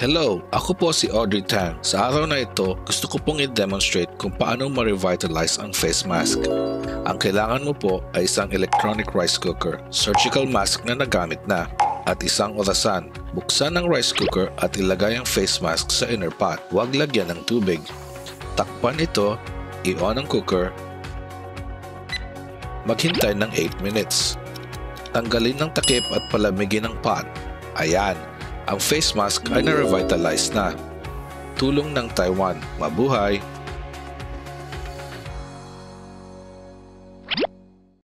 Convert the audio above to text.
Hello, ako po si Audrey Tang. Sa araw na ito, gusto ko pong i-demonstrate kung paano ma-revitalize ang face mask. Ang kailangan mo po ay isang electronic rice cooker, surgical mask na nagamit na, at isang orasan. Buksan ang rice cooker at ilagay ang face mask sa inner pot. Huwag lagyan ng tubig. Takpan ito, i-on ang cooker, maghintay ng 8 minutes. Tanggalin ng takip at palamigin ang pot. Ayan, ang face mask ay na-revitalize na. Tulong ng Taiwan. Mabuhay!